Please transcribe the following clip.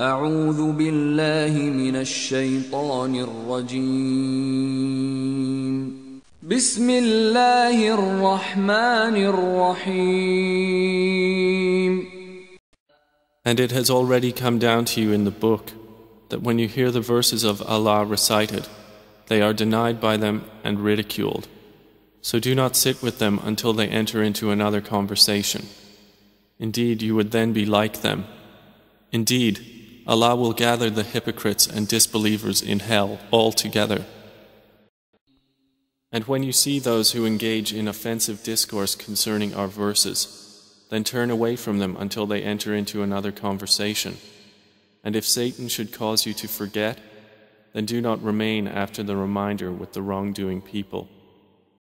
أعوذ بالله من الشيطان الرجيم بسم الله الرحمن الرحيم And it has already come down to you in the book that when you hear the verses of Allah recited, they are denied by them and ridiculed. So do not sit with them until they enter into another conversation. Indeed, you would then be like them. Indeed, Allah will gather the hypocrites and disbelievers in hell all together. And when you see those who engage in offensive discourse concerning our verses, then turn away from them until they enter into another conversation. And if Satan should cause you to forget, then do not remain after the reminder with the wrongdoing people.